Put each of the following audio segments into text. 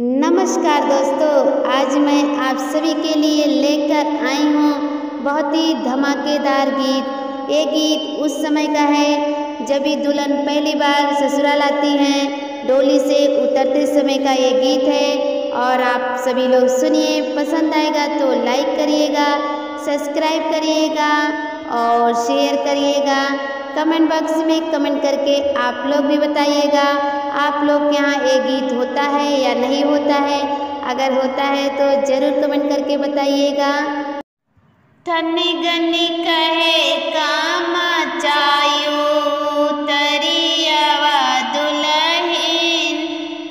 नमस्कार दोस्तों, आज मैं आप सभी के लिए लेकर आई हूँ बहुत ही धमाकेदार गीत। ये गीत उस समय का है जब भी दुल्हन पहली बार ससुराल आती हैं, डोली से उतरते समय का ये गीत है। और आप सभी लोग सुनिए, पसंद आएगा तो लाइक करिएगा सब्सक्राइब करिएगा और शेयर करिएगा। कमेंट बॉक्स में कमेंट करके आप लोग भी बताइएगा, आप लोग के यहाँ ये गीत होता है। होता है। अगर होता है तो ज़रूर कमेंट करके बताइएगा। धनी गनी कहे, काम चायो तरियावा दुल्हन।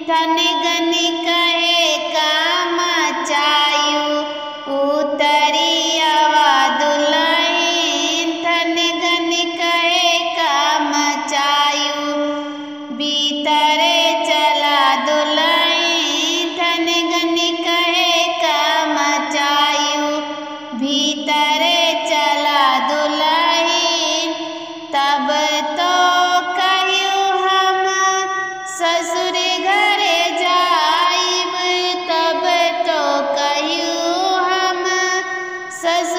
धनी गनी कहे, काम चायो उतरियावा तब तो कहियो हम ससुर घर जाइब। तब तो कहियो हम ससुर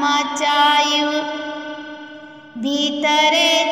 मचायु। भीतरे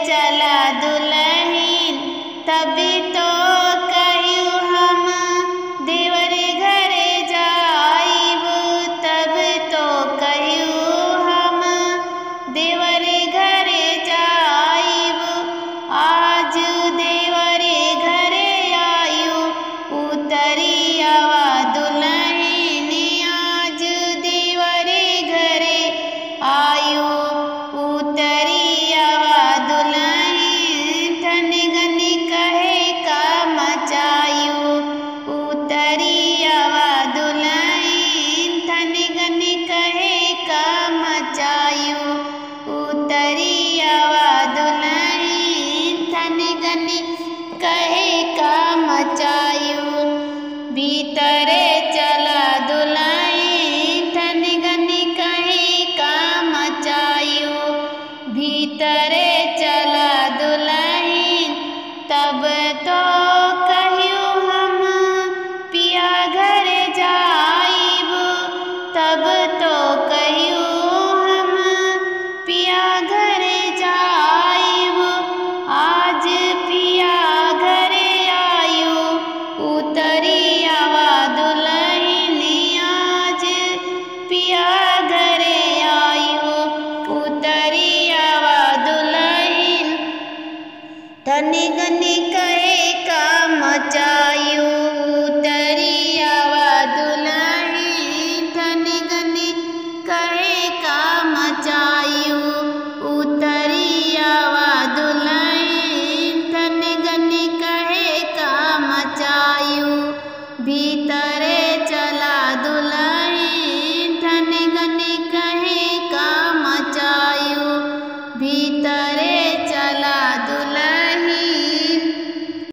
उतरियावा दुलहीन धनी गनी कहे